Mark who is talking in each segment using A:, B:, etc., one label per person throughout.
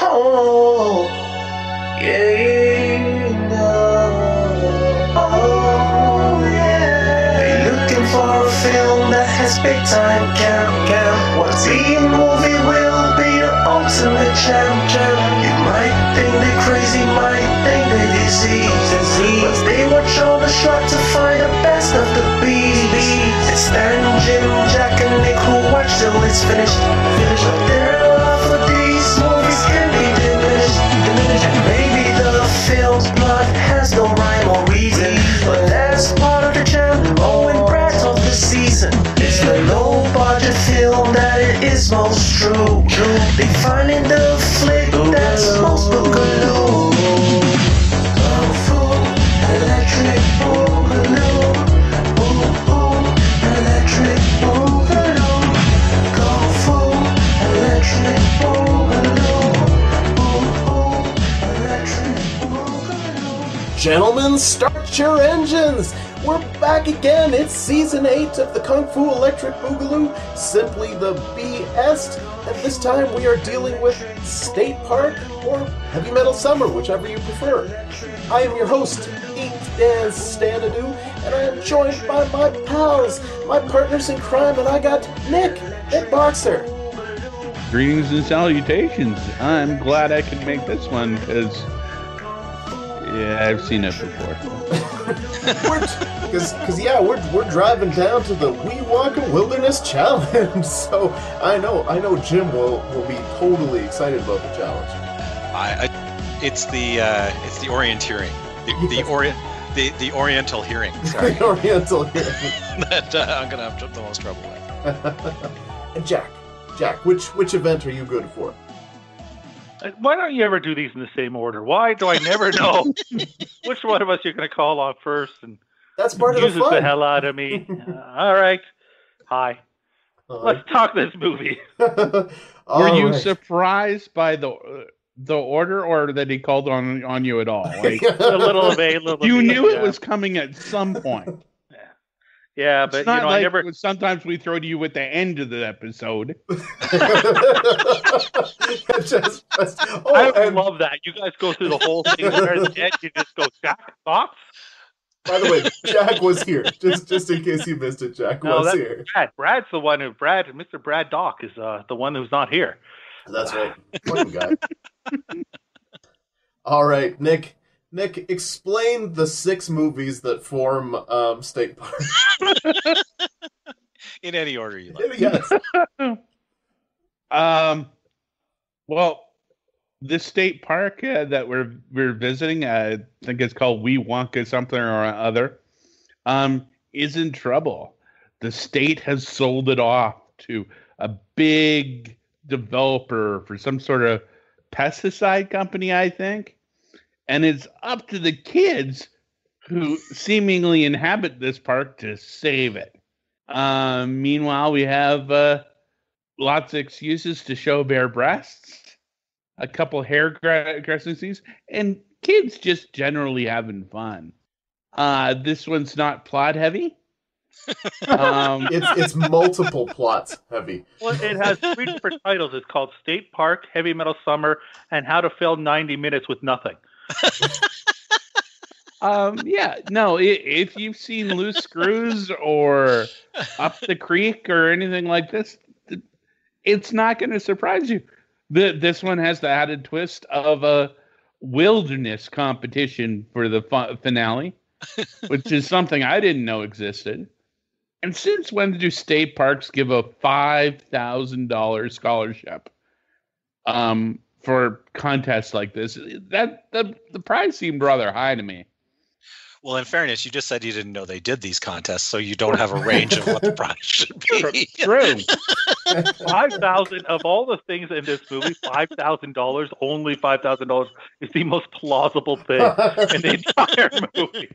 A: Oh, yeah. Oh, yeah. They looking for a film that has big time count, count. What B movie will be the ultimate champ, champ? You might think they're crazy, might think they're diseased, but they watch all the shot to find the best of the bees. It's Stan, Jim, Jack, and Nick who watch till it's finished. Finished. But their love for these the low budget film that it is most true. They find in the flick that's most electric boogaloo. Electric boogaloo. Electric boogaloo.
B: Gentlemen, start your engines! Back again! It's season 8 of the Kung Fu Electric Boogaloo, simply the BS, and this time we are dealing with State Park or Heavy Metal Summer, whichever you prefer. I am your host, Ink Dan Standadu, and I am joined by my pals, my partners in crime, and I got Nick, Nick Boxer.
C: Greetings and salutations. I'm glad I could make this one because, yeah, I've seen it before.
B: Because, yeah, we're, we're driving down to the Weewalker Wilderness Challenge. So I know, I know Jim will, will be totally excited about the challenge.
D: I, I it's the uh, it's the orienteering, the, the
B: Yes.
D: orient, the the Oriental hearing. Sorry,
B: The Oriental here.
D: that uh, I'm gonna have the most trouble with.
B: and Jack, Jack, which which event are you good for?
E: Uh, Why don't you ever do these in the same order? Why do I never know which one of us you're going to call on first and
B: That's part of the fun.
E: the hell out of me? Uh, all right. Hi. Let's talk this movie.
C: Were you
B: right.
C: surprised by the uh, the order, or that he called on on you at all? Like
E: A little of A, a little
C: you
E: of B,
C: knew it
E: yeah.
C: was coming at some point.
E: Yeah,
C: It's
E: but
C: not
E: you know,
C: like
E: I never.
C: sometimes we throw to you at the end of the episode.
B: Just- oh,
E: I
B: and
E: love that. You guys go through the whole thing, and at the end, you just go, Jack, thoughts?
B: by the way, Jack was here. Just just in case you missed it, Jack
E: No,
B: was
E: that's
B: here.
E: Brad. Brad's the one who, Brad, Mr. Brad Dock is uh, the one who's not here.
B: That's right. Fucking guy. All right, Nick. Nick, explain the six movies that form um, State Park.
D: In any order you like.
B: yes.
C: Um, well, the state park uh, that we're we're visiting, uh, I think it's called Wee Wonka something or other, um, is in trouble. The state has sold it off to a big developer for some sort of pesticide company, I think, and it's up to the kids who seemingly inhabit this park to save it. Um, meanwhile, we have uh, lots of excuses to show bare breasts, a couple hair gra- dressing scenes, and kids just generally having fun. Uh, this one's not plot heavy. um,
B: It's it's multiple plots heavy.
E: Well, it has three different titles. It's called State Park, Heavy Metal Summer, and How to Fill 90 Minutes with Nothing.
C: um, yeah, no, if you've seen Loose Screws or Up the Creek or anything like this, it's not going to surprise you. The, this one has the added twist of a wilderness competition for the fi- finale, which is something I didn't know existed. And since when do state parks give a five thousand dollars scholarship um, for contests like this? That the the prize seemed rather high to me.
D: Well, in fairness, you just said you didn't know they did these contests, so you don't have a range of what the prize should be.
C: True.
E: 5000 of all the things in this movie, $5,000, only $5,000 is the most plausible thing in the entire movie.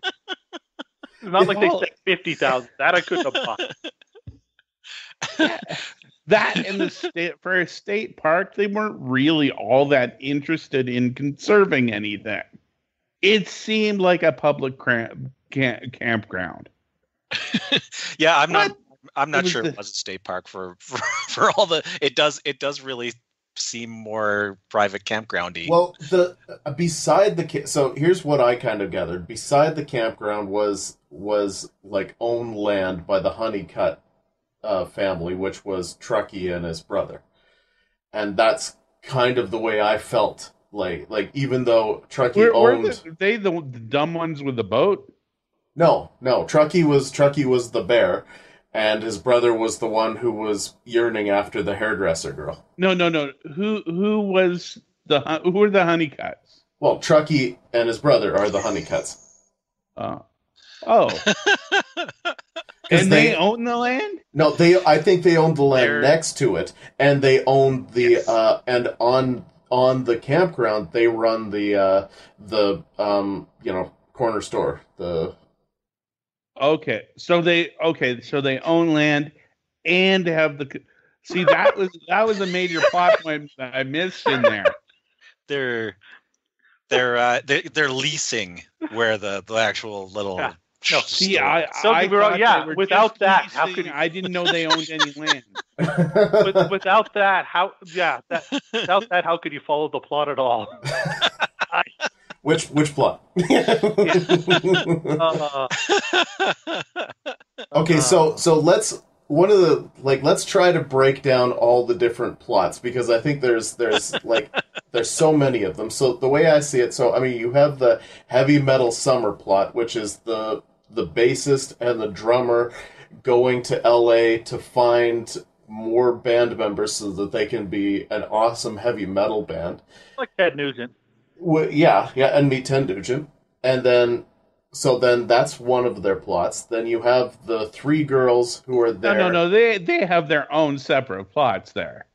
E: It's not like they
C: Well-
E: said 50000 That I couldn't have bought.
C: that and the state for a state park, they weren't really all that interested in conserving anything. It seemed like a public cram- camp- campground.
D: yeah, I'm not. I'm not
C: was
D: sure
C: the-
D: it was a state park for, for for all the. It does. It does really seem more private campgroundy.
B: Well, the uh, beside the so here's what I kind of gathered. Beside the campground was was like owned land by the Honeycutt uh, family, which was Truckee and his brother, and that's kind of the way I felt. Like like even though Truckee
C: Were, were the, they the dumb ones with the boat?
B: no no Truckee was Truckee was the bear, and his brother was the one who was yearning after the hairdresser girl.
C: No, no, no. Who who was the who were the Honeycutts?
B: Well, Truckee and his brother are the Honeycutts.
C: Uh, oh,
B: 'Cause
C: and they,
B: they-
C: own the land.
B: No, they. I think they own the land
D: They're-
B: next to it, and they own the
D: Yes.
B: uh, and on on the campground they run the uh, the um, you know corner store. The
C: Okay, so they okay, so they own land and have the. See that was that was a major plot point that I missed in there.
D: they're they're uh, they're, they're leasing where the the actual little
E: Yeah. No,
C: See, I,
E: Don't
C: I
E: wrong, yeah, without that, how could you-
C: I didn't know they owned any land?
E: With, without that, how? Yeah, that, without that, how could you follow the plot at all?
B: which which plot?
E: Uh,
B: okay, so so let's one of the like let's try to break down all the different plots because I think there's there's like there's so many of them. So the way I see it, so I mean you have the heavy metal summer plot, which is the the bassist and the drummer going to LA to find more band members so that they can be an awesome heavy metal band.
E: like Ted Nugent.
B: Well, yeah, yeah, and meet Ted Nugent, and then so then that's one of their plots. Then you have the three girls who are there.
C: no, no. no. They they have their own separate plots there.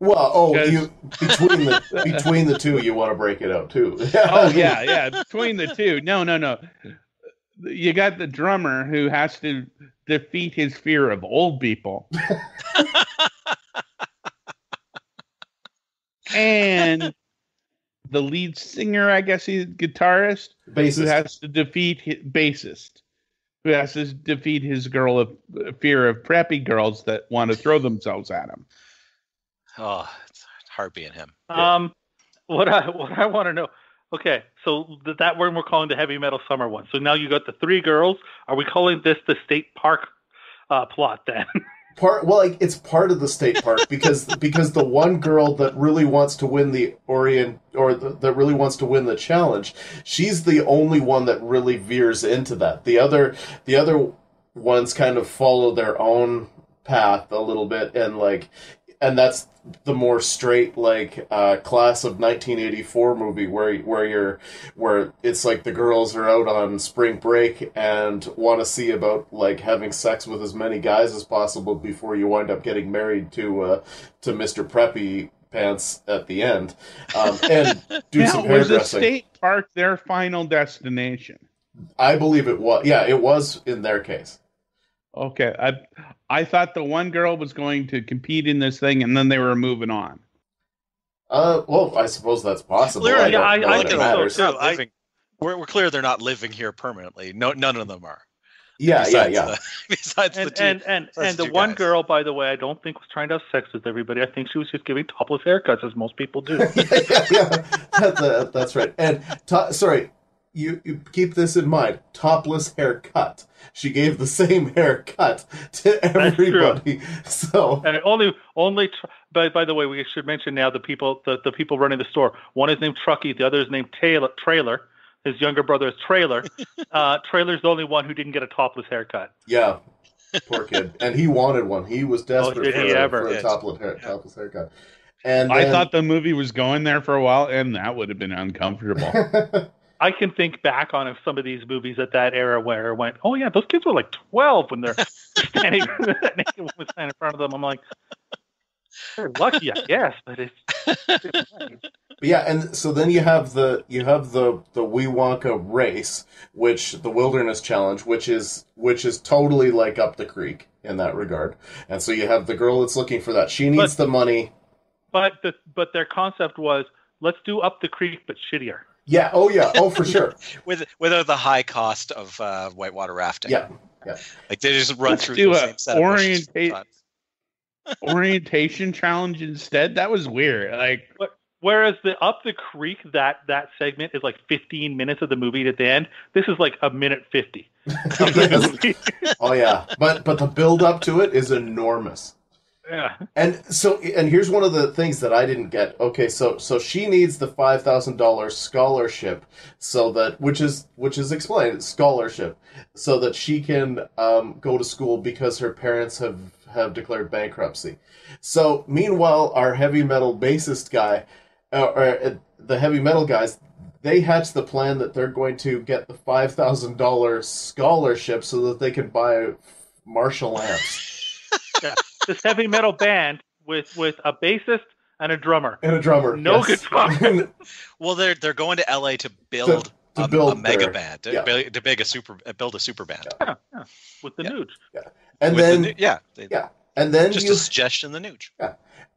B: Well, oh,
C: 'Cause-
B: you between the between the two, you want to break it out too.
C: Oh yeah, yeah. Between the two, no, no, no. You got the drummer who has to defeat his fear of old people, and the lead singer, I guess he's guitarist, who has to defeat his bassist, who has to defeat his girl of fear of preppy girls that want to throw themselves at him.
D: oh, it's hard being him.
B: Yeah.
E: Um, what I what I want to know. Okay, so th- that one we're calling the heavy metal summer one. So now you got the three girls. Are we calling this the state park uh, plot then?
B: part well like it's part of the state park because because the one girl that really wants to win the orient or the, that really wants to win the challenge she's the only one that really veers into that the other the other ones kind of follow their own path a little bit and like and that's the more straight like uh class of 1984 movie where where you're where it's like the girls are out on spring break and want to see about like having sex with as many guys as possible before you wind up getting married to uh to Mr. Preppy pants at the end um, and do some
C: was the state park their final destination?
B: I believe it was yeah, it was in their case.
C: Okay, I I thought the one girl was going to compete in this thing, and then they were moving on.
B: Uh well, I suppose that's possible.
D: Clearly,
B: I don't
E: I-
B: know
E: I
B: that it
E: think so, too. I-
D: living- we're, we're clear they're not living here permanently. No, none of them are.
B: Yeah, yeah,
D: besides
B: yeah.
D: The, besides the
E: and
D: two.
E: and and, and the
D: two
E: one
D: guys.
E: girl, by the way, I don't think was trying to have sex with everybody. I think she was just giving topless haircuts, as most people do.
B: yeah, yeah, yeah. That, that- that's right. And to, sorry, you, you keep this in mind. Topless haircut. She gave the same haircut to
E: true.
B: everybody. So
E: And only, only. Tr- by by the way, we should mention now the people, the, the people running the store. One is named Truckee, the other is named Taylor, Trailer. His younger brother is Trailer. Uh, Trailer's the only one who didn't get a topless haircut.
B: yeah, poor kid. And he wanted one. He was desperate
E: did
B: for,
E: he
B: a-
E: ever?
B: for a topless, hair, topless haircut. And
C: I thought the movie was going there for a while, and that would have been uncomfortable.
E: I can think back on some of these movies at that era where it went, oh yeah, those kids were like 12 when they're standing, naked woman standing in front of them. I'm like, they're lucky, I guess, but it's.
B: But yeah, and so then you have the you have the the Wee Wonka race, which the Wilderness Challenge, which is which is totally like up the creek in that regard. And so you have the girl that's looking for that. She needs
E: But-
B: the money.
E: But the, but their concept was let's do up the creek but shittier.
B: Yeah. Oh yeah. Oh for sure.
D: with without the high cost of uh, whitewater rafting.
B: Yeah. Yeah.
D: Like they just run
C: Let's
D: through
C: do
D: the
C: a
D: same set of bushes
C: orienta-
D: sometimes.
C: orientation challenge instead. That was weird. Like,
E: Whereas the up the creek that that segment is like 15 minutes of the movie at the end. This is like a minute 50. of the movie.
B: oh yeah, but but the build up to it is enormous.
E: Yeah.
B: And so, and here's one of the things that I didn't get. Okay, so so she needs the five thousand dollars scholarship, so that which is which is explained scholarship, so that she can um, go to school because her parents have have declared bankruptcy. So meanwhile, our heavy metal bassist guy, uh, or uh, the heavy metal guys, they hatch the plan that they're going to get the five thousand dollars scholarship so that they can buy Marshall amps.
E: This heavy metal band with with a bassist and a drummer.
B: And a drummer.
E: No
B: yes.
E: guitar.
D: Well, they're they're going to LA to build
B: to
D: a,
B: build
D: a mega
B: their-
D: band, to,
B: yeah.
D: build, to big a super, uh, build a super band.
E: Yeah, yeah, with the
D: Yeah.
E: nude.
B: and
D: With
B: then
D: nu- yeah, they-
B: yeah, and then
D: just
B: you
D: a suggestion. The Nuge.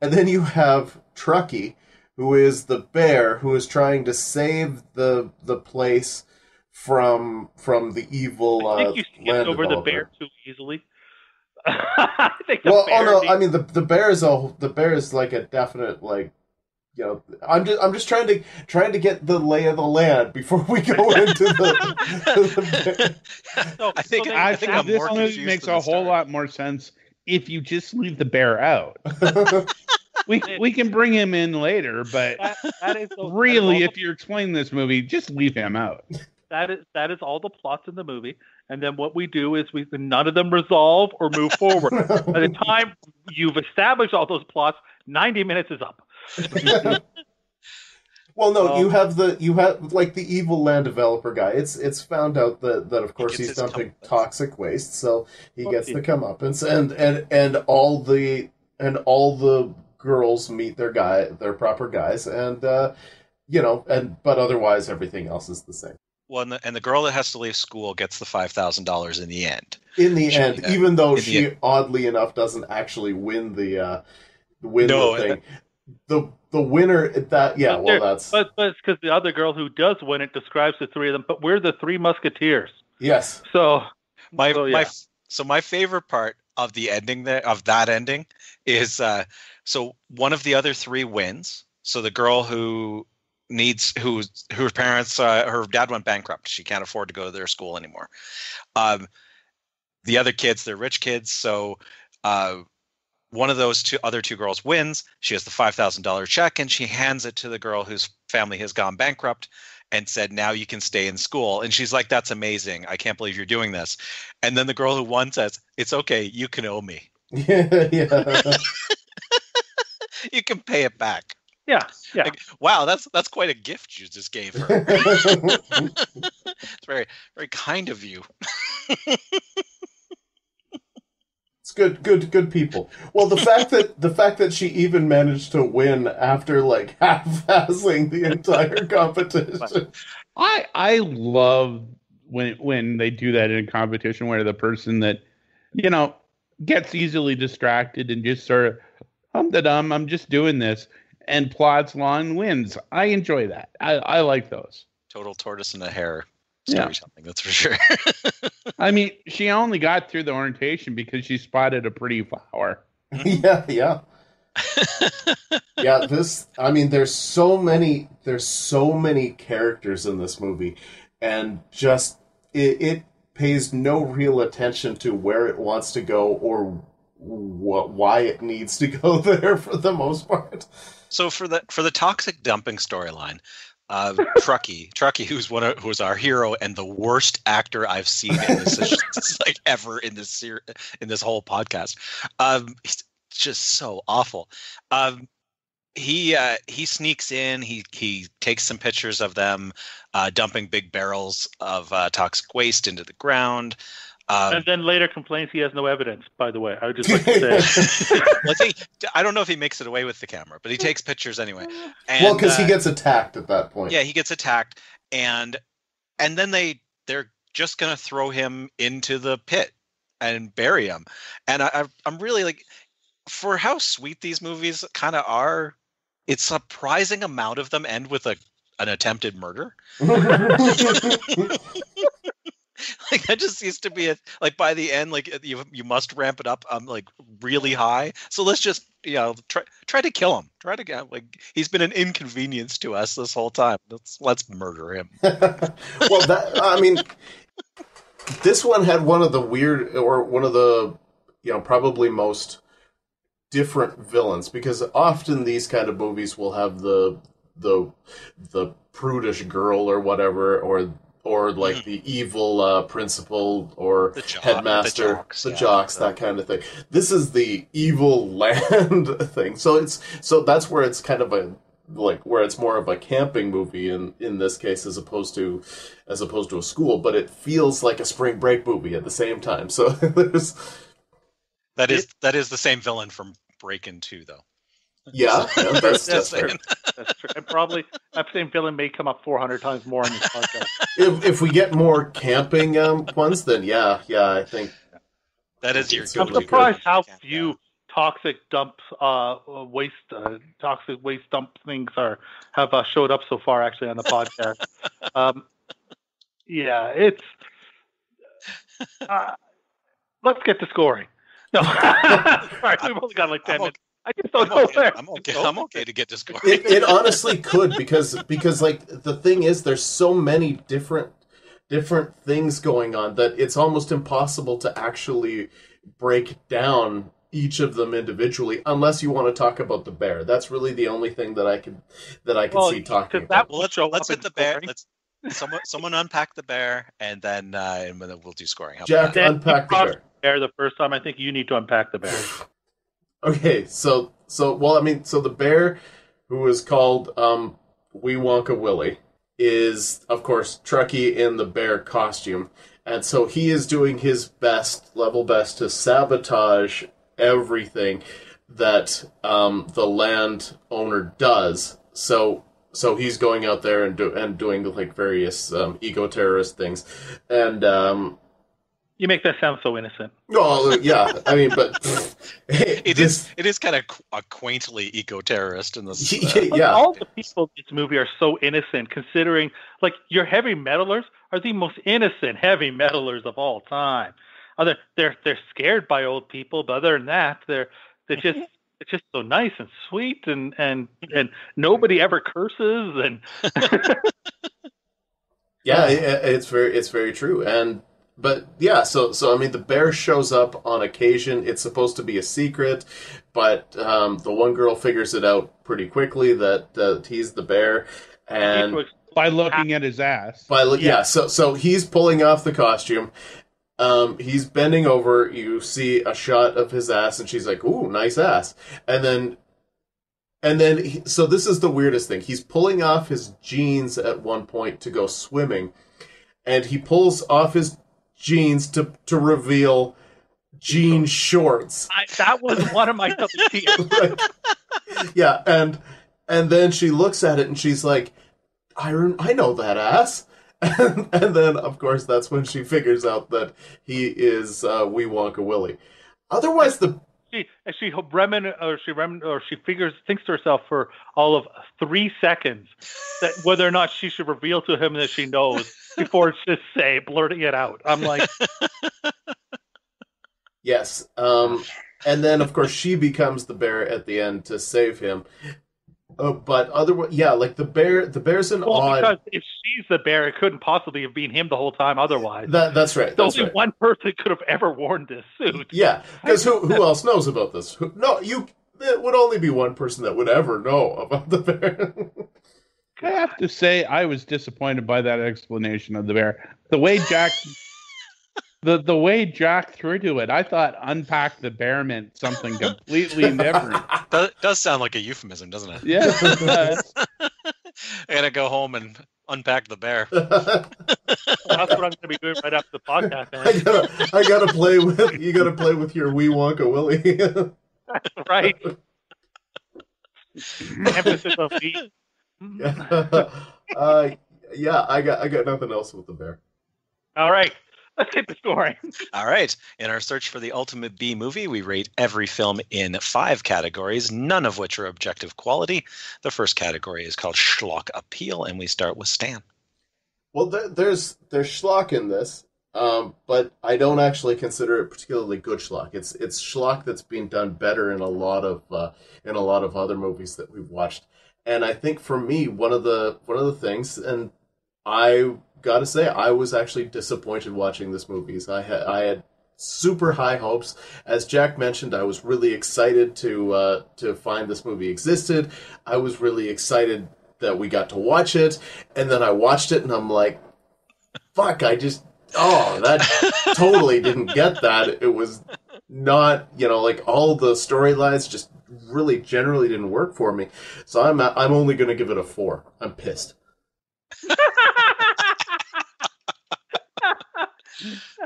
B: and then you have Trucky, who is the bear who is trying to save the the place from from the evil
E: I
B: uh,
E: think you skipped
B: land
E: over the bear too easily. I think the
B: Well,
E: bear
B: oh no,
E: needs-
B: I mean the the bear is a the bear is like a definite like. You know, I'm just I'm just trying to trying to get the lay of the land before we go into the.
E: So-
D: I think-
E: so
D: I
C: I
D: think
C: think
D: I'm
C: this
D: more
C: movie makes a whole
D: start.
C: lot more sense if you just leave the bear out. We we can bring him in later, but
E: that, that is the-
C: really,
E: that is,
C: if you're explaining this movie, just leave him out.
E: That is that is all the plots in the movie, and then what we do is we none of them resolve or move forward. By the time you've established all those plots, ninety minutes is up.
B: Well, no,
E: Um,
B: you have the you have like the evil land developer guy. It's it's found out that that of course
D: gets
B: he's dumping toxic waste, so he gets
E: he-
B: the comeuppance, and and and all the and all the girls meet their guy, their proper guys, and uh, you know, and but otherwise everything else is the same.
D: Well, and the, and the girl that has to leave school gets the five thousand dollars in the end.
B: In the
D: She-
B: end,
D: yeah.
B: even though she
D: end.
B: oddly enough doesn't actually win the uh, win
D: No,
B: the thing, the the winner that yeah, well that's
E: But but it's because the other girl who does win it describes the three of them. But we're the three musketeers.
B: yes,
E: So
D: My
E: So,
D: my so my favorite part of the ending there of that ending is uh so one of the other three wins. So the girl who needs who her parents uh, her dad went bankrupt. She can't afford to go to their school anymore. Um the other kids, they're rich kids, so uh one of those two other two girls wins. She has the five thousand dollar check, and she hands it to the girl whose family has gone bankrupt, and said, "Now you can stay in school." And she's like, "That's amazing! I can't believe you're doing this." And then the girl who won says, "It's okay. You can owe me.
B: yeah, yeah.
D: You can pay it back."
E: Yeah, yeah.
D: Like, wow, that's that's quite a gift you just gave her. it's very very kind of you.
B: It's good, good, good people. Well, the fact that the fact that she even managed to win after like half-assing the entire competition.
C: I I love when when they do that in a competition where the person that you know gets easily distracted and just sort of hum da dum, I'm just doing this and plots along and wins. I enjoy that. I, I like those.
D: Total tortoise and a hare
C: Yeah.
D: storytelling. That's for sure.
C: I mean, she only got through the orientation because she spotted a pretty flower.
B: yeah, yeah, yeah. This, I mean, there's so many, there's so many characters in this movie, and just it, it pays no real attention to where it wants to go or what why it needs to go there for the most part.
D: So for the for the toxic dumping storyline, uh, Trucky, who's one of who's our hero and the worst actor I've seen in this like ever in this ser- in this whole podcast. Um, he's just so awful. Um, he uh, he sneaks in. He he takes some pictures of them uh, dumping big barrels of uh, toxic waste into the ground. Um,
E: and then later complains he has no evidence. By the way, I would just like to say.
D: well, I think I don't know if he makes it away with the camera, but he takes pictures anyway. And,
B: well, because he
D: uh,
B: gets attacked at that point.
D: yeah he gets attacked and and then they they're just gonna throw him into the pit and bury him and I, I i'm really like for how sweet these movies kind of are it's surprising amount of them end with a an attempted murder like that just seems to be a, like by the end, like you you must ramp it up, um, like really high. So let's just you know try try to kill him. Try to get like he's been an inconvenience to us this whole time. Let's let's murder him.
B: well, that I mean, this one had one of the weird, or one of the, you know, probably most different villains because often these kind of movies will have the the the prudish girl or whatever, or or like
D: Mhm.
B: the evil uh, principal or
D: The jock-
B: headmaster,
D: the jocks, yeah.
B: jocks, that kind of thing. This is the evil land thing. So it's so that's where it's kind of a like where it's more of a camping movie in in this case as opposed to as opposed to a school, but it feels like a spring break movie at the same time. So there's
D: That is that is the same villain from Break In Two, though.
B: Yeah, yeah, that's,
D: Just
B: that's fair.
E: That's true. And probably that same villain may come up 400 times more in this podcast.
B: If if we get more camping um, ones, then yeah, yeah, I think
D: That is your.
B: It's
E: I'm
B: really
E: surprised how
D: Can't
E: few
D: go.
E: toxic dump uh, waste uh, toxic waste dump things are have uh, showed up so far actually on the podcast. um, yeah, it's. Uh, let's get to scoring. No, sorry, we've only got like ten
D: I'm
E: minutes. I just don't
D: I'm
E: know
D: okay. I'm okay. I'm okay to get to score.
B: it, it honestly could because because like the thing is there's so many different different things going on that it's almost impossible to actually break down each of them individually unless you want to talk about the bear that's really the only thing that i can that i can
E: Well,
B: see talking about
E: that
D: Well, let's
E: show
D: let's
E: up
D: hit
E: in
D: the bear.
E: scoring.
D: Let's someone someone unpack the bear, and then uh, and then we'll do scoring. How about
B: jack
D: that?
E: Dan,
B: unpack the bear
E: bear the first time. I think you need to unpack the bear.
B: Okay, so so well, I mean, so the bear who is called um Wee Wonka Willie is of course Trucky in the bear costume, and so he is doing his best, level best, to sabotage everything that um the land owner does. So so he's going out there and do and doing like various um, eco terrorist things, and um
E: You make that sound so innocent.
B: oh yeah, I mean, but
D: It
B: this-
D: is it is kind of a quaintly eco terrorist in this.
B: yeah,
D: uh,
B: yeah.
E: All the people in this movie are so innocent, considering like your heavy metalers are the most innocent heavy metalers of all time. Other they're they're scared by old people, but other than that, they're they're just it's just so nice and sweet and and and nobody ever curses and
B: Yeah, i- i- it's very it's very true. And but yeah, so so I mean the bear shows up on occasion. It's supposed to be a secret, but um, the one girl figures it out pretty quickly that that he's the bear. And
C: By looking at his ass.
B: by yeah.
E: Yeah.
B: so so he's pulling off the costume. Um, he's bending over. You see a shot of his ass, and she's like, "Ooh, nice ass." And then, and then, he, so this is the weirdest thing. He's pulling off his jeans at one point to go swimming, and he pulls off his jeans to to reveal jean shorts.
E: I, that was one of my
B: Right. yeah, and and then she looks at it and she's like, "I rem- I know that ass." And, and then, of course, that's when she figures out that he is uh, Wee Wonka Willie. Otherwise, the
E: she and she remin or she remin or she figures thinks to herself for all of three seconds that whether or not she should reveal to him that she knows before just say blurting it out. I'm like,
B: yes, um, and then of course she becomes the bear at the end to save him. Uh, but otherwise, yeah, like the bear, the bear's an
E: well,
B: odd.
E: because if she's the bear, it couldn't possibly have been him the whole time. Otherwise,
B: That that's right. That's
E: only
B: right.
E: one person could have ever worn this suit.
B: Yeah, because who who else knows about this? Who, no, you. It would only be one person that would ever know about the bear.
C: I have to say, I was disappointed by that explanation of the bear. The way Jack, the the way Jack threw to it, I thought unpack the bear meant something completely different.
D: Does, does sound like a euphemism, doesn't it?
C: Yes, it does.
D: I gotta go home and unpack the bear.
E: That's what I'm going to be doing right after the podcast.
B: I
E: Man.
B: gotta, I gotta play with. You gotta play with your Wee Wonka Willie.
E: right? Emphasis on me.
B: uh, yeah, I got, I got nothing else with the bear.
E: All right, let's get the scoring.
D: All right. In our search for the ultimate B movie, we rate every film in five categories, none of which are objective quality. The first category is called schlock appeal, and we start with Stan.
B: Well, there, there's there's schlock in this, Um, but I don't actually consider it particularly good schlock. It's it's schlock that's being done better in a lot of uh, in a lot of other movies that we've watched. And I think for me, one of the one of the things, and I got to say, I was actually disappointed watching this movie. So I had I had super high hopes. As Jack mentioned, I was really excited to uh, to find this movie existed. I was really excited that we got to watch it, and then I watched it, and I'm like, "Fuck!" I just oh, that totally didn't get that. It was not, you know, like all the storylines just really generally didn't work for me. So I'm I'm only going to give it a four. I'm pissed.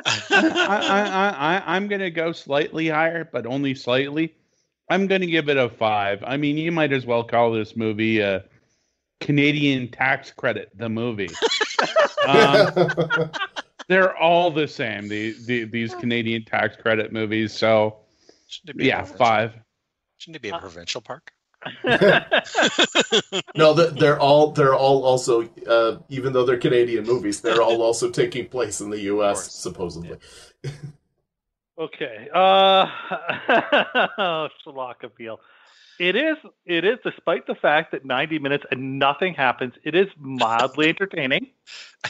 C: I, I, I, I'm going to go slightly higher, but only slightly. I'm going to give it a five. I mean, you might as well call this movie a Canadian tax credit, the movie. um, they're all the same. The, the these Canadian tax credit movies. So yeah, five.
D: Shouldn't it be a provincial park?
B: no, they're all they're all also uh, even though they're Canadian movies, they're all also taking place in the U.S. supposedly.
E: Yeah. okay, uh, Schlock appeal. It is. It is, despite the fact that 90 minutes and nothing happens. It is mildly entertaining.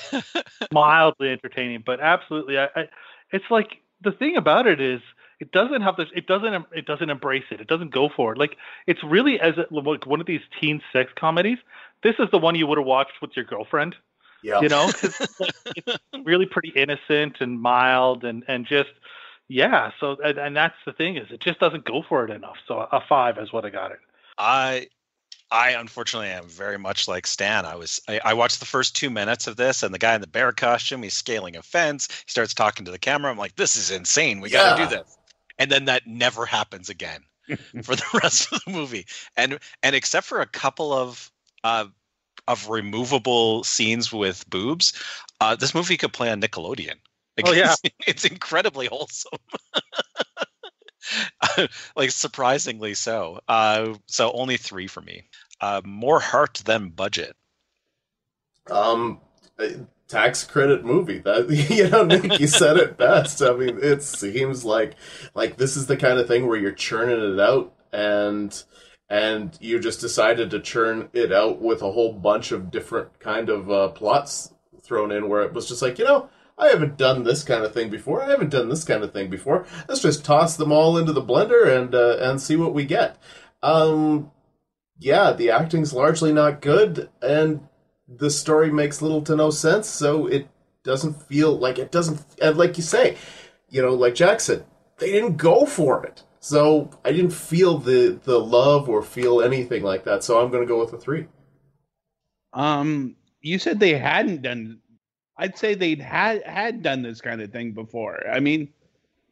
E: mildly entertaining, but absolutely, I, I, it's like the thing about it is it doesn't have this. It doesn't. It doesn't embrace it. It doesn't go for it. Like it's really as a, like one of these teen sex comedies. This is the one you would have watched with your girlfriend.
B: Yeah.
E: You know, it's, like, it's really pretty innocent and mild and and just yeah. So and, and that's the thing is it just doesn't go for it enough. So a five is what I got it.
D: I I unfortunately am very much like Stan. I was I, I, watched the first two minutes of this, and the guy in the bear costume, he's scaling a fence. He starts talking to the camera. I'm like, this is insane. We got to do this. And then that never happens again for the rest of the movie. And and except for a couple of uh, of removable scenes with boobs, uh, this movie could play on Nickelodeon.
E: Like, oh yeah,
D: it's, it's incredibly wholesome. like surprisingly so. Uh, so only three for me. Uh, more heart than budget.
B: Um, tax credit movie. That you know, Nick, you said it best. I mean, it seems like like this is the kind of thing where you're churning it out and and you just decided to churn it out with a whole bunch of different kind of uh, plots thrown in where it was just like you know I haven't done this kind of thing before. I haven't done this kind of thing before. Let's just toss them all into the blender and uh, and see what we get. Um, yeah, the acting's largely not good, and the story makes little to no sense. So it doesn't feel like it doesn't. And like you say, you know, like Jack said, they didn't go for it. So I didn't feel the the love or feel anything like that. So I'm going to go with a three.
C: Um, you said they hadn't done I'd say they'd had had done this kind of thing before. I mean,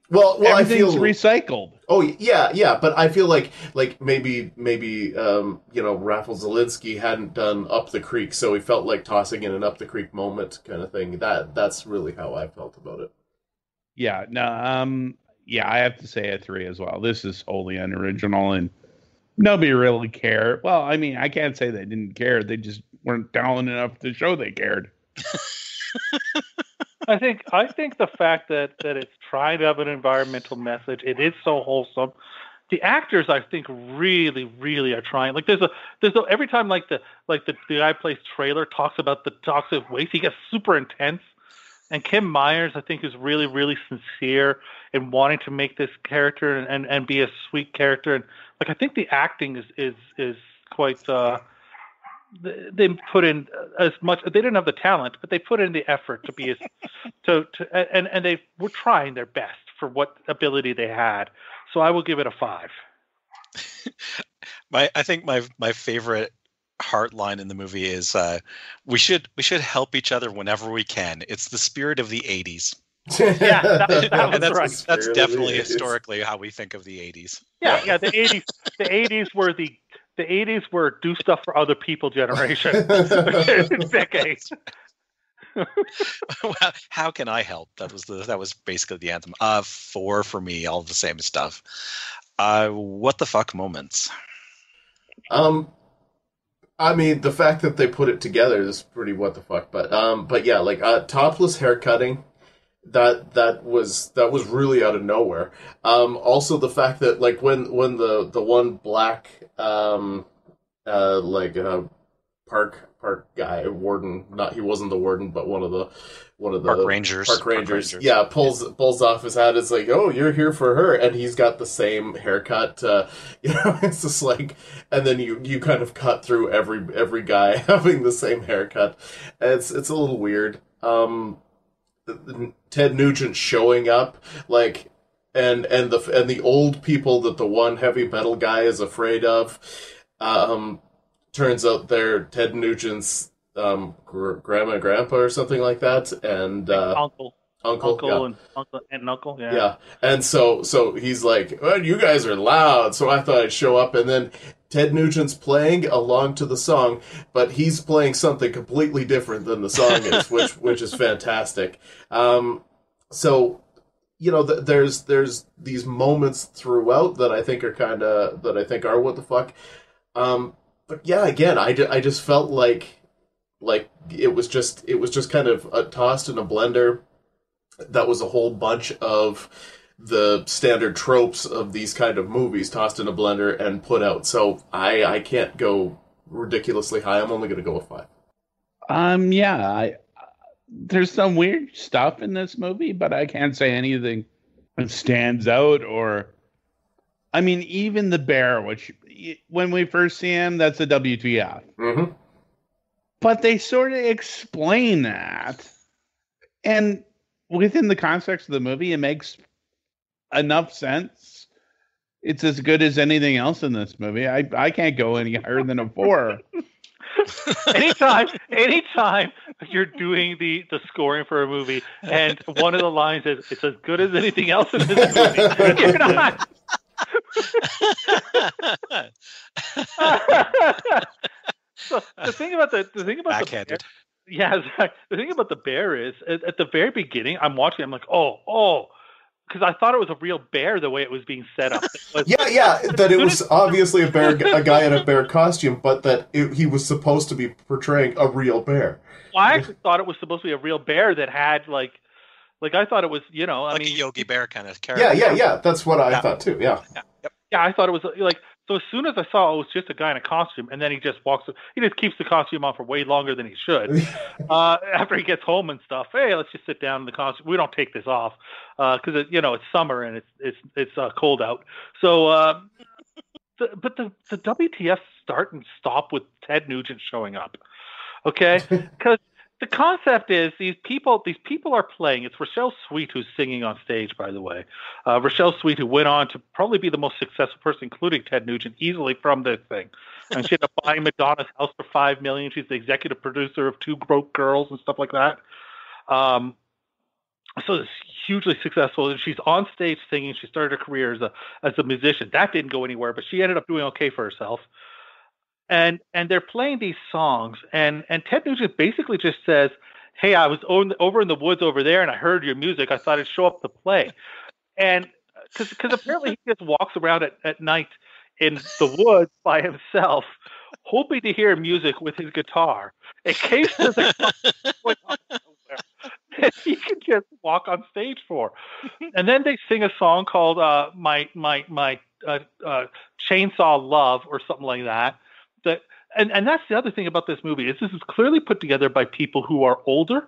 B: well, well, I feel
C: recycled.
B: Oh yeah, yeah, but I feel like like maybe maybe um, you know Rafael Zielinski hadn't done Up the Creek, so he felt like tossing in an Up the Creek moment kind of thing. That that's really how I felt about it.
C: Yeah, no, um, yeah, I have to say a three as well. This is wholly unoriginal and nobody really cared. Well, I mean, I can't say they didn't care. They just weren't talented enough to show they cared.
E: I think I think the fact that that it's trying to have an environmental message, it is so wholesome. The actors, I think, really, really are trying. Like there's a there's a, every time like the like the, the guy plays trailer talks about the toxic waste, he gets super intense. And Kim Myers, I think, is really, really sincere in wanting to make this character and, and, and be a sweet character. And like I think the acting is is is quite uh, they put in as much they didn't have the talent but they put in the effort to be as to, to and and they were trying their best for what ability they had. So i will give it a five.
D: My i think my my favorite heart line in the movie is uh, we should we should help each other whenever we can. It's the spirit of the 80s
E: yeah, that, that
D: that's,
E: right.
D: that's definitely historically how we think of the 80s.
E: Yeah, yeah, the 80s the 80s were the the 80s were do stuff for other people generation decades.
D: well, how can I help? That was the that was basically the anthem. Uh, four for me, all the same stuff. Uh, what the fuck moments?
B: Um, I mean, the fact that they put it together is pretty what the fuck. But um, but yeah, like uh, topless hair cutting that that was that was really out of nowhere. Um, also, the fact that like when when the the one black um, uh, like uh, park park guy warden not he wasn't the warden but one of the one of the
D: Park Rangers.
B: park rangers, yeah pulls pulls off his hat. It's like oh you're here for her. And he's got the same haircut uh, you know it's just like and then you you kind of cut through every every guy having the same haircut. It's it's a little weird. Um ted nugent showing up like and and the and the old people that the one heavy metal guy is afraid of um turns out they're ted nugent's um gr- grandma and grandpa or something like that and uh
E: uncle,
B: uncle,
E: uncle,
B: yeah.
E: and uncle and uncle. Yeah.
B: Yeah. And so so he's like, well, you guys are loud, so I thought I'd show up and then Ted Nugent's playing along to the song, but he's playing something completely different than the song is, which which is fantastic. Um so you know, th- there's there's these moments throughout that I think are kind of that I think are what the fuck. Um but yeah, again, I, ju- I just felt like like it was just it was just kind of tossed in a blender that was a whole bunch of the standard tropes of these kind of movies tossed in a blender and put out. So I I can't go ridiculously high. I'm only going to go with five.
C: Um, yeah, I, there's some weird stuff in this movie, but I can't say anything that stands out. Or, I mean, even the bear, which when we first see him, that's a WTF.
B: Mm-hmm.
C: But they sort of explain that, and within the context of the movie, it makes enough sense. It's as good as anything else in this movie. I I can't go any higher than a four.
E: anytime, anytime you're doing the the scoring for a movie, and one of the lines is "It's as good as anything else in this movie," you're not. so the thing about the the thing about the bear,
D: Backhanded.
E: yeah, Zach, the thing about the bear is at, at the very beginning, I'm watching. I'm like, oh, oh, because I thought it was a real bear the way it was being set up. Was-
B: Yeah, yeah, that it was obviously a bear, a guy in a bear costume, but that it, he was supposed to be portraying a real bear.
E: Well, I actually thought it was supposed to be a real bear that had like, like I thought it was, you know, I
D: like
E: mean,
D: a Yogi Bear kind of character.
B: Yeah, yeah, yeah. That's what I
D: Yeah.
B: thought too. Yeah.
E: yeah, I thought it was like. So as soon as I saw it was just a guy in a costume, and then he just walks, he just keeps the costume on for way longer than he should. uh, after he gets home and stuff, hey, let's just sit down in the costume. We don't take this off because it, you know it's summer and it's it's it's uh, cold out. So, uh, the, but the the WTF start and stop with Ted Nugent showing up, okay? Because the concept is these people these people are playing. It's Rochelle Sweet who's singing on stage, by the way. Uh, Rochelle Sweet, who went on to probably be the most successful person, including Ted Nugent, easily from this thing. And she ended up buying Madonna's house for five million. She's the executive producer of Two Broke Girls and stuff like that. Um, so it's hugely successful. And she's on stage singing. She started her career as a as a musician. That didn't go anywhere, but she ended up doing okay for herself. And and they're playing these songs, and and Ted Nugent basically just says, "Hey, I was over in the woods over there, and I heard your music. I thought I'd show up to play." And because apparently he just walks around at, at night in the woods by himself, hoping to hear music with his guitar. In case there's a that he can just walk on stage for. And then they sing a song called uh, "My My My uh, uh, Chainsaw Love" or something like that. That and and that's the other thing about this movie is this is clearly put together by people who are older,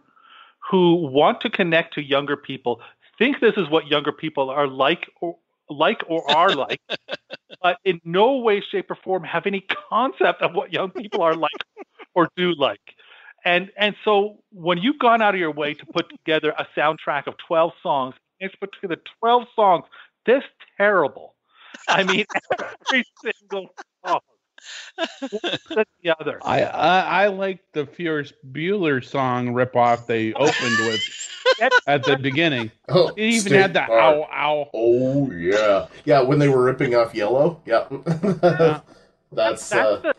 E: who want to connect to younger people, think this is what younger people are like or like or are like, but in no way, shape, or form have any concept of what young people are like or do like. And and so when you've gone out of your way to put together a soundtrack of 12 songs, it's put together 12 songs this terrible. I mean, every single song. One than the other.
C: I I, I like the Ferris Bueller song ripoff they opened with at the beginning.
B: Oh,
C: It even had the
B: Farm.
C: ow ow.
B: Oh yeah, yeah. When they were ripping off Yello, yeah. That's
E: That's
B: uh,
E: the,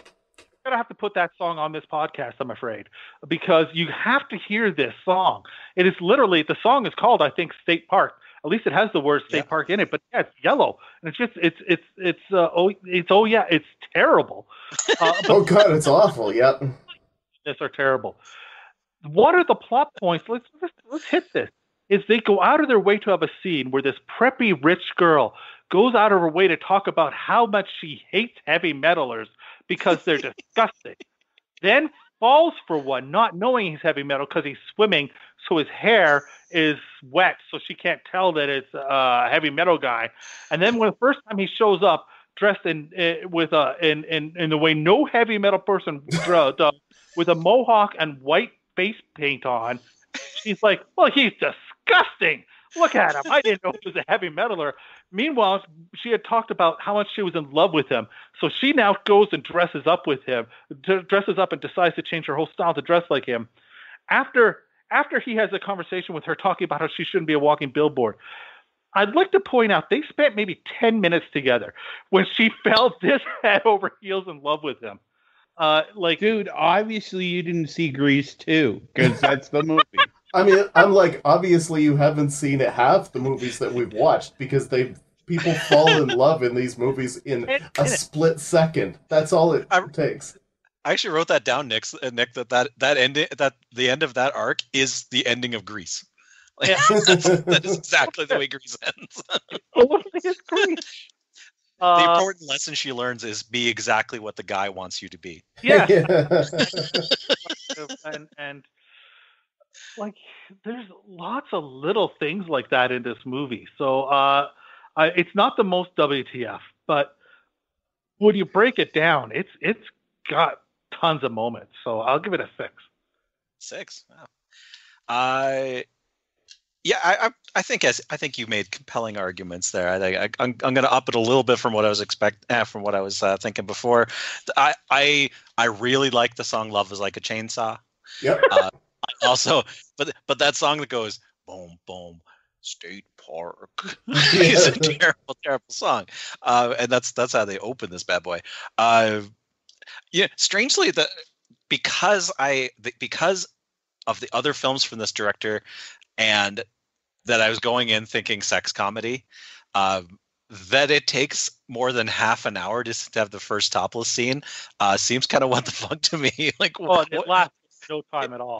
E: gonna have to put that song on this podcast. I'm afraid because you have to hear this song. It is literally the song is called I think State Park. At least it has the word State
D: Yeah.
E: Park in it, but yeah, it's Yello and it's just it's it's it's uh, oh it's oh yeah it's terrible. Uh, but
B: oh god, it's awful. Yeah.
E: this are terrible. What are the plot points? Let's let's, let's hit this. is they go out of their way to have a scene where this preppy rich girl goes out of her way to talk about how much she hates heavy metalers because they're disgusting. Then falls for one, not knowing he's heavy metal because he's swimming, so his hair is wet, so she can't tell that it's a heavy metal guy. And then when the first time he shows up, dressed in uh, with a in, in in the way no heavy metal person does, with a mohawk and white face paint on, she's like, "Well, he's disgusting. Look at him. I didn't know he was a heavy metaler." Meanwhile, she had talked about how much she was in love with him, so she now goes and dresses up with him, dresses up and decides to change her whole style to dress like him. After after he has a conversation with her talking about how she shouldn't be a walking billboard. I'd like to point out they spent maybe 10 minutes together when she fell this head over heels in love with him. Uh, like,
C: Dude, obviously you didn't see Grease too, because that's the movie.
B: I mean, I'm like, obviously you haven't seen half the movies that we've watched because they people fall in love in these movies in a split second. That's all it
D: I-
B: takes.
D: I actually wrote that down, Nick. uh, Nick, that that that ending, that the end of that arc is the ending of Grease. Like,
E: Yeah.
D: that's, exactly the way Grease ends.
E: oh,
D: the
E: Uh,
D: important lesson she learns is be exactly what the guy wants you to be.
E: yeah, and and like there's lots of little things like that in this movie. So uh, I, it's not the most WTF, but when you break it down, it's it's got tons of moments. So I'll give it a six.
D: Six. Wow. I yeah, I, I I think as I think you made compelling arguments there. I think I, I'm I'm going to up it a little bit from what I was expect uh, from what I was uh, thinking before. I I I really like the song "Love Is Like a Chainsaw."
B: yep.
D: Also, but but that song that goes boom boom State Park is a terrible terrible song, uh, and that's that's how they open this bad boy. Uh, yeah, strangely that because I the, because of the other films from this director and that I was going in thinking sex comedy, uh, that it takes more than half an hour just to have the first topless scene uh, seems kind of what the fuck to me. like,
E: and
D: what-
E: it lasts no time at all.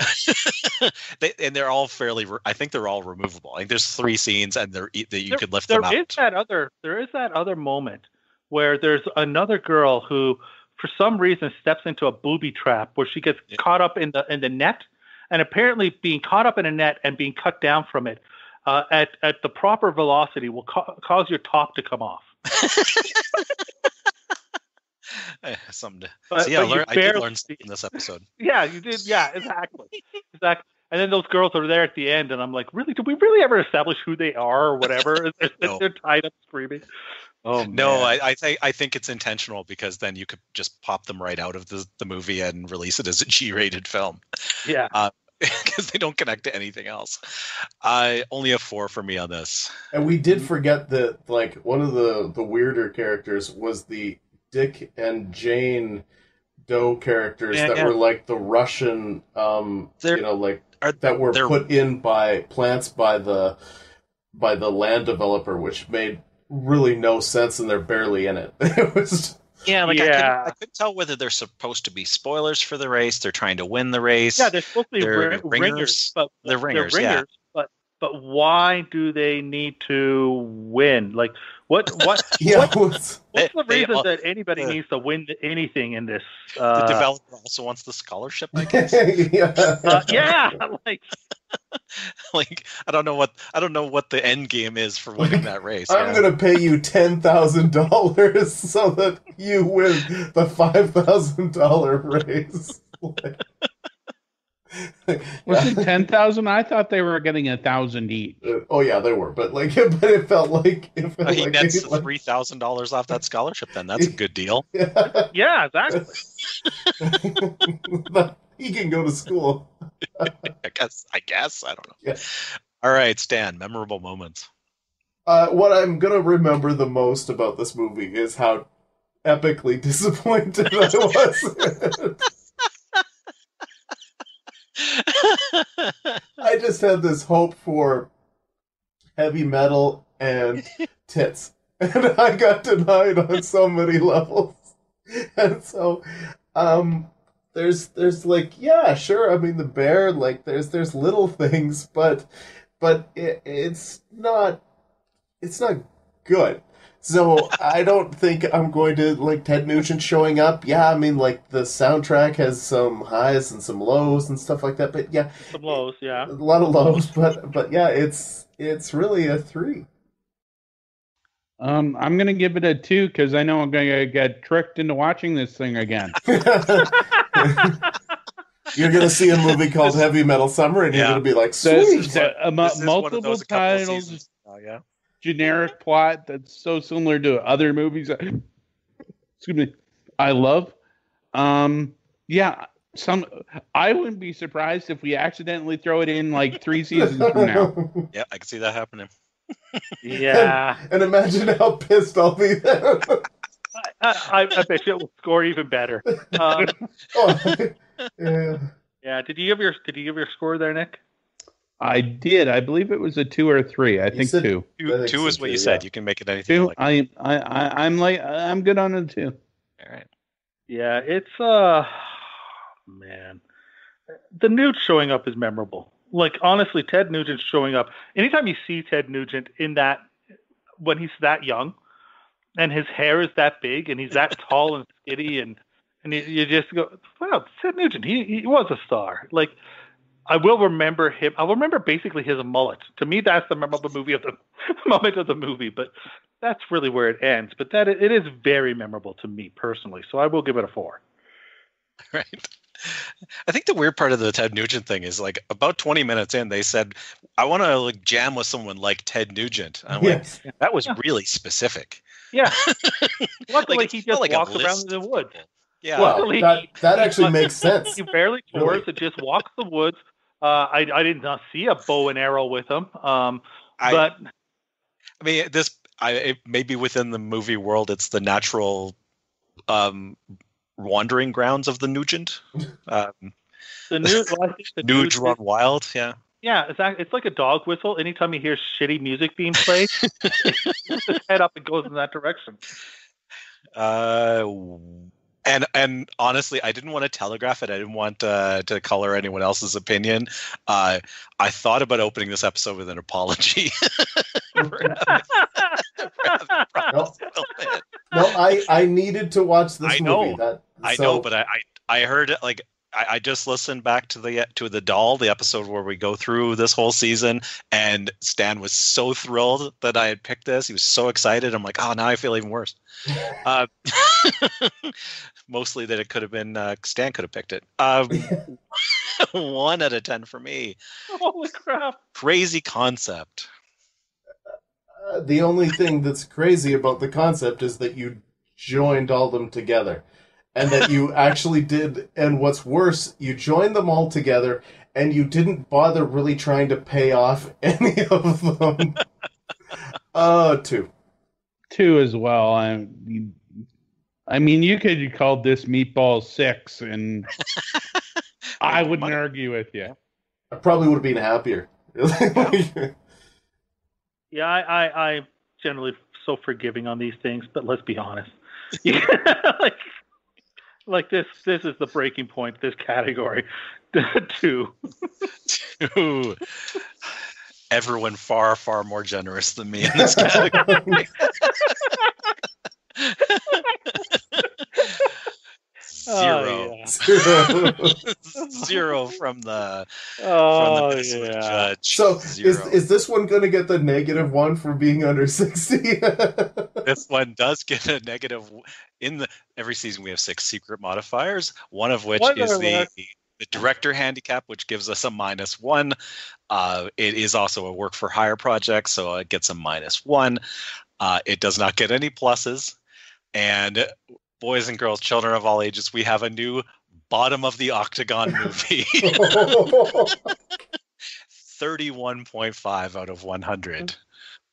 D: they, and they're all fairly. re- I think they're all removable. Like there's three scenes, and they're that you
E: There-
D: could lift
E: There
D: them
E: is
D: out.
E: that other there is that other moment where there's another girl who for some reason steps into a booby trap where she gets
D: Yeah.
E: caught up in the in the net and apparently being caught up in a net and being cut down from it uh, at at the proper velocity will ca- cause your top to come off.
D: Eh, Something to
E: But,
D: see. I,
E: but you
D: I did learn
E: see-
D: something in this episode.
E: Yeah, you did. Yeah, exactly, exactly. And then those girls are there at the end, and I'm like, really? Did we really ever establish who they are or whatever?
D: No.
E: they're tied up screaming. Oh
D: No. I, I think I think it's intentional because then you could just pop them right out of the, the movie and release it as a G-rated film
E: yeah.
D: because they don't connect to anything else. I only a four for me on this.
B: And we did forget that like one of the the weirder characters was the Dick and Jane Doe characters
D: Yeah,
B: that
D: yeah.
B: were like the Russian um
D: They're-
B: you know like
D: are-
B: that were put in by plants by the by the land developer which made really no sense and they're barely in it. it was
D: Yeah, like I, couldn't, I couldn't tell whether they're supposed to be spoilers for the race. They're trying to win the race.
E: Yeah, they're supposed to be
D: They're
E: ri-
D: ringers.
E: ringers, but
D: They're ringers, yeah.
E: But but why do they need to win? Like what what
B: yeah,
E: What? what's the
D: They- they
E: reason
D: all-
E: that anybody
D: uh,
E: needs to win anything in this?
D: the
E: Uh,
D: developer also wants the scholarship. I guess.
B: yeah.
E: uh, yeah, like
D: like I don't know what I don't know what the end game is for winning that race.
B: I'm
D: yeah.
B: gonna pay you ten thousand dollars so that you win the five thousand dollar race.
C: Was it ten thousand? I thought they were getting a thousand each.
B: Uh, oh yeah, they were, but like, but it felt like it felt
D: Uh, he
B: like,
D: nets
B: like-
D: three thousand dollars off that scholarship. Then that's a good deal.
B: yeah.
E: yeah, exactly.
B: He can go to school.
D: I guess. I guess. I don't know.
B: Yeah.
D: All right, Stan. Memorable moments.
B: Uh, what I'm gonna remember the most about this movie is how epically disappointed I was. I just had this hope for heavy metal and tits, and I got denied on so many levels. And so, um, there's there's like yeah, sure. I mean, the bear like there's there's little things, but but it, it's not it's not good. So I don't think I'm going to like Ted Nugent showing up. Yeah, I mean like the soundtrack has some highs and some lows and stuff like that. But yeah,
E: Some lows, yeah.
B: a lot of lows. But but yeah, it's it's really a three.
C: Um, I'm gonna give it a two because I know I'm gonna get tricked into watching this thing again.
B: you're gonna see a movie called Heavy Metal Summer, and you're gonna be like, sweet.
C: the- uh,
D: This is one of
C: multiple
D: those a couple of
C: titles.
D: Oh yeah.
C: generic plot that's so similar to other movies. Excuse me, I love. Um, yeah, some. I wouldn't be surprised if we accidentally throw it in like three seasons from now.
D: Yeah, I can see that happening.
E: Yeah.
B: and imagine how pissed I'll be then.
E: I, I, I bet you it will score even better. Um,
B: oh, yeah.
E: yeah. Did you give your Did you give your score there, Nick?
C: I did. I believe it was a two or a three. I
B: You
C: think
B: said-
C: two.
D: Two, two is what you said.
B: yeah.
D: You can make it anything
C: Two.
D: like.
C: I, I, I, I'm like, I'm good on a two.
D: All right.
E: Yeah, it's uh, man, the Nugent showing up is memorable. Like honestly, Ted Nugent showing up. Anytime you see Ted Nugent in that when he's that young, and his hair is that big, and he's that tall and skinny, and and you, you just go, wow, Ted Nugent, he he was a star. Like I will remember him. I'll remember basically his mullet. To me, that's the memorable movie of the moment of the movie. But that's really where it ends. But that it is very memorable to me personally. So I will give it a four.
D: right? I think the weird part of the Ted Nugent thing is like about 20 minutes in, they said, "I want to like jam with someone like Ted Nugent." I'm like,
B: Yes.
D: that was
E: Yeah.
D: really specific.
E: Yeah. Luckily,
D: it's
E: he just
D: like a
E: walks around in the woods.
D: Yeah,
B: Well,
E: Luckily,
B: that that actually makes sense.
E: He barely
B: Really?
E: tours. It just walks the woods. Uh, I I did not see a bow and arrow with him. Um,
D: I,
E: but
D: I mean, this I it, maybe within the movie world, it's the natural um, wandering grounds of the Nugent. Um,
E: the new well, I think the
D: Nuge
E: Nuge-
D: run wild. Yeah,
E: Yeah, it's act- it's like a dog whistle. Anytime he hears shitty music being played, he puts his head up and goes in that direction.
D: Uh, and and honestly, I didn't want to telegraph it. I didn't want uh, to color anyone else's opinion. Uh, I thought about opening this episode with an apology. for having- for having brought
B: No.
D: this film in.
B: No, I I needed to watch this
D: I know.
B: movie. That
D: I
B: so-
D: know, but I, I I heard it like I, I just listened back to the to the doll, the episode where we go through this whole season, and Stan was so thrilled that I had picked this. He was so excited. I'm like, oh, now I feel even worse. Uh, mostly that it could have been uh, Stan could have picked it. Um, one out of ten for me.
E: Holy crap!
D: Crazy concept.
B: Uh, the only thing that's crazy about the concept is that you joined all them together. And that you actually did and what's worse you joined them all together and you didn't bother really trying to pay off any of them. Uh two.
C: Two as well. I, I mean, you could have called this Meatball Six, and I wouldn't argue with you.
B: i probably would have been happier
E: Yeah, I, I I'm generally so forgiving on these things, but let's be honest. like, like this this is the breaking point. This category, two.
D: Ooh. Everyone far, far more generous than me in this category. Zero.
E: Oh,
D: Zero from the from
E: Oh
D: the
E: yeah.
D: judge.
B: so
D: Zero.
B: is, is this one going to get the negative one for being under 60
D: this one does get a negative in the every season we have six secret modifiers one of which
E: Spoiler
D: is the
E: alert.
D: the director handicap which gives us a minus one uh, it is also a work for hire project so it gets a minus one uh, it does not get any pluses and boys and girls children of all ages we have a new bottom of the octagon movie 31.5 out of 100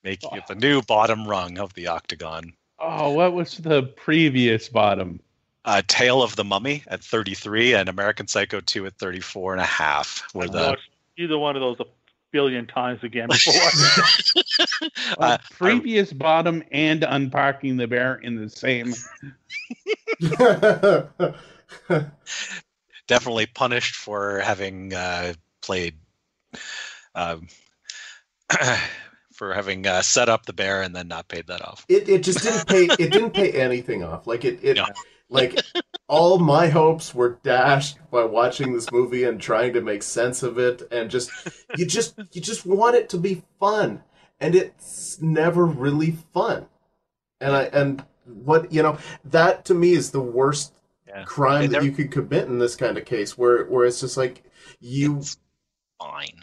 D: making it the new bottom rung of the octagon
C: Oh, what was the previous bottom?
D: uh, Tale of the Mummy at 33 and American Psycho 2 at 34 and a half were the
E: either one of those a billion times again before.
C: Uh,
D: Uh,
C: previous bottom and unpacking the bear in the same.
D: definitely punished for having uh, played um, for having uh, set up the bear and then not paid that off.
B: It it just didn't pay. It didn't pay anything off. Like it it
D: No.
B: like all my hopes were dashed by watching this movie and trying to make sense of it, and just you just you just want it to be fun, and it's never really fun. And I and what you know that to me is the worst
E: Yeah.
B: crime that you could commit in this kind of case, where where it's just like you
D: It's fine.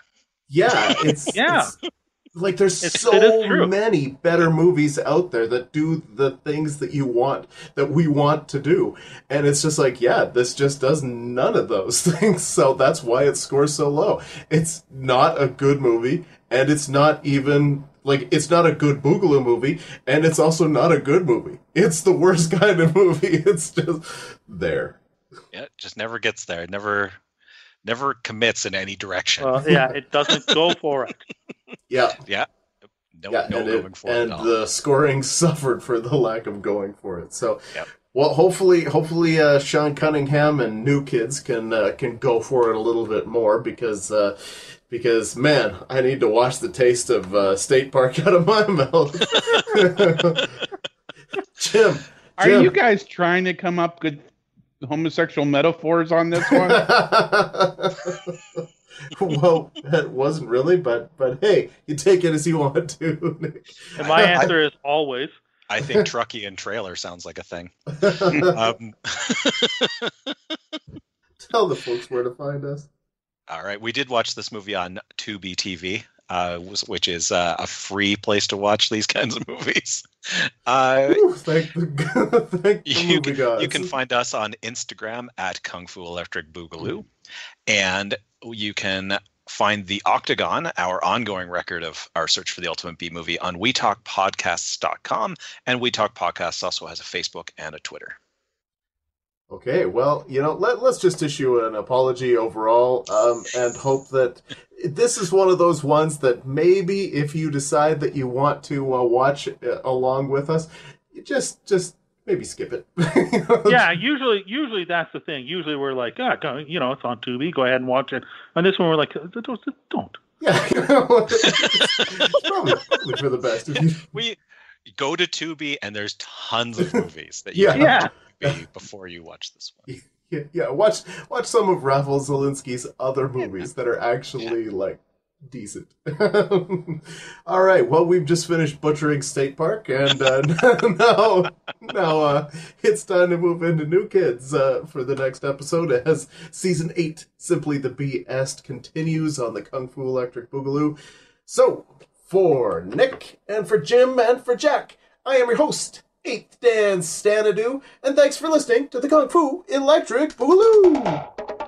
B: yeah, it's
E: Yeah.
B: it's- like there's
E: It's-
B: so
E: it is true.
B: many better movies out there that do the things that you want that we want to do. And it's just like, yeah, this just does none of those things. So that's why it scores so low. It's not a good movie and it's not even like it's not a good Boogaloo movie and it's also not a good movie. It's the worst kind of movie. It's just there.
D: Yeah, it just never gets there. It never never commits in any direction.
E: Well, yeah, it doesn't go for it.
B: Yeah.
D: no
B: yeah,
D: no
B: and,
D: going
B: it,
D: for it
B: and
D: at
B: the scoring suffered for the lack of going for it. So,
D: Yep.
B: well, hopefully, hopefully, uh, Sean Cunningham and new kids can uh, can go for it a little bit more because uh, because man, I need to wash the taste of uh, State Park out of my mouth. Jim,
C: Are
B: Jim.
C: you guys trying to come up with homosexual metaphors on this one?
B: well, it wasn't really, but but hey, you take it as you want to.
E: And my answer is always.
D: I think trucky and trailer sounds like a thing. Um,
B: Tell the folks where to find us.
D: all right, we did watch this movie on Tubi TV, uh, which is uh, a free place to watch these kinds of movies. Uh,
B: Ooh, thank the, thank the
D: you,
B: movie
D: can, you can find us on Instagram at Kung Fu Electric Boogaloo, and you can find the Octagon, our ongoing record of our search for the ultimate B movie, on WeTalkPodcasts.com, and We Talk Podcasts also has a Facebook and a Twitter.
B: Okay, well, you know, let, let's just issue an apology overall um, and hope that this is one of those ones that maybe if you decide that you want to uh, watch uh, along with us, just just maybe skip it.
E: Yeah, usually, usually that's the thing. Usually we're like, ah, go, you know, it's on Tubi. Go ahead and watch it. And this one, we're like, don't. don't.
B: Yeah, you know, it's probably, probably for the best. If you,
D: We go to Tubi, and there's tons of movies that you
B: Yeah.
D: can
E: Yeah.
D: Tubi before you watch this one.
B: yeah, yeah, watch watch some of Rafal Zielinski's other movies that are actually like decent. All right, well, we've just finished butchering State Park, and uh, now now uh, it's time to move into New Kids uh, for the next episode as season eight, simply the BS, continues on the Kung Fu Electric Boogaloo. So, for Nick and for Jim and for Jack, I am your host, Eighth Dan Stanadu, and thanks for listening to the Kung Fu Electric Boogaloo.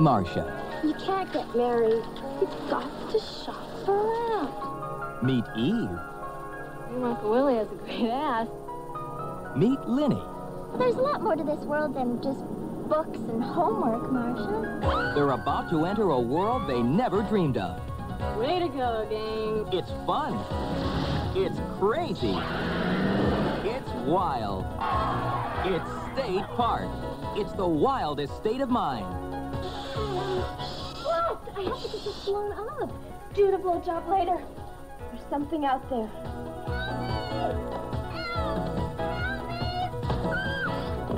F: Marcia.
G: You can't get married. You've got to shop around.
F: Meet Eve.
G: Your Uncle Willie has a great ass.
F: Meet Linny.
G: There's a lot more to this world than just books and homework, Marcia.
F: They're about to enter a world they never dreamed of.
G: Way to go, gang.
F: It's fun. It's crazy. It's wild. It's State Park. It's the wildest state of mind.
G: Blown up. Do the blowjob later. There's something out there.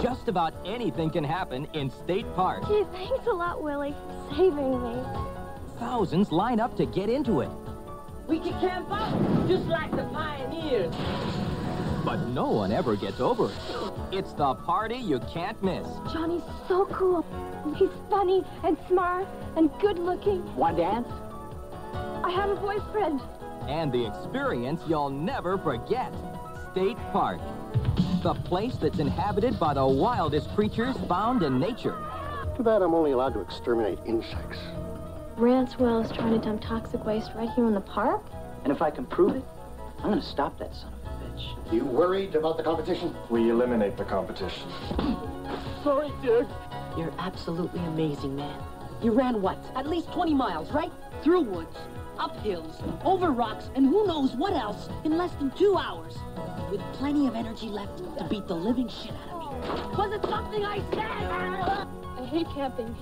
F: Just about anything can happen in State Park.
G: Gee, thanks a lot, Willie, for saving me.
F: Thousands line up to get into it.
H: We can camp out just like the pioneers.
F: But no one ever gets over it. It's the party you can't miss.
G: Johnny's so cool. He's funny and smart and good looking.
H: Want to dance?
G: I have a boyfriend.
F: And the experience you'll never forget. State Park. The place that's inhabited by the wildest creatures found in nature.
I: Too bad I'm only allowed to exterminate insects.
G: Ranswell is trying to dump toxic waste right here in the park?
H: And if I can prove it, I'm gonna stop that son of a bitch.
I: You worried about the competition?
J: We eliminate the competition.
H: Sorry, dude. You're absolutely amazing, man. You ran what? At least 20 miles, right? Through woods, up hills, over rocks, and who knows what else in less than two hours. With plenty of energy left to beat the living shit out of me. Was it something I said?
G: I hate camping.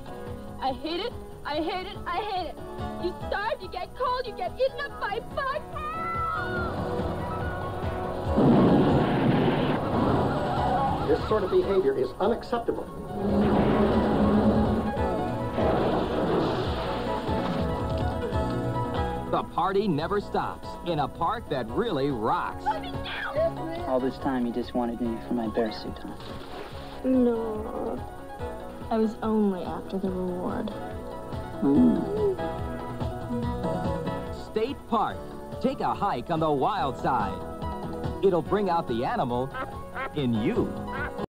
G: I hate it. I hate it. I hate it. You starve, you get cold, you get eaten up by bugs.
I: This sort of behavior is unacceptable.
F: The party never stops in a park that really rocks.
H: All this time, you just wanted me for my bear suit, huh?
G: No. I was only after the reward.
F: State Park. Take a hike on the wild side. It'll bring out the animal in you.